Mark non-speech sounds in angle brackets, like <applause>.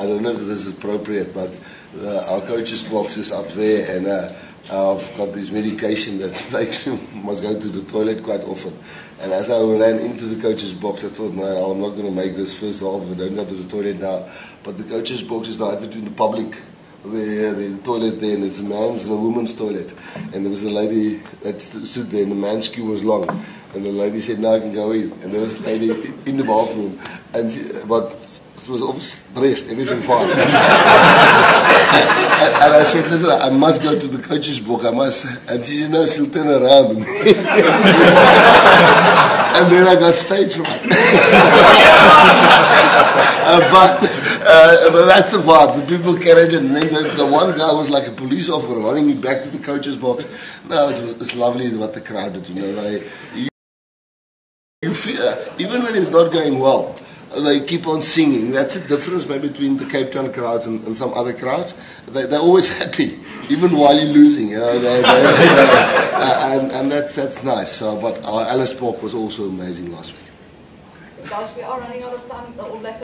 I don't know if this is appropriate, but uh, our coach's box is up there, and uh, I've got this medication that <laughs> makes me must go to the toilet quite often. And as I ran into the coach's box, I thought, no, I'm not going to make this first half. I don't go to the toilet now. But the coach's box is right between the public the, the toilet there, and it's a man's and a woman's toilet. And there was a lady that stood there, and the man's queue was long. And the lady said, "Now I can go in." And there was a lady in the bathroom, and she, but it was all dressed, everything fine. and, and I said, "Listen, I must go to the coach's book. I must." And she said, "No, she'll turn around." <laughs> and then I got stage fright. <laughs> uh, but uh, but that's the vibe. The people carried it, and then the, the, one guy was like a police officer running me back to the coach's box. No, it was it's lovely what the crowd did. You know, they you, you feel even when it's not going well, they keep on singing. That's the difference maybe between the Cape Town crowds and, and some other crowds. They, they're always <laughs> happy, even while you're losing. You know, they, they, uh, and, and that's that's nice. But our Ellis Park was also amazing last week. Guys, we are running out of time.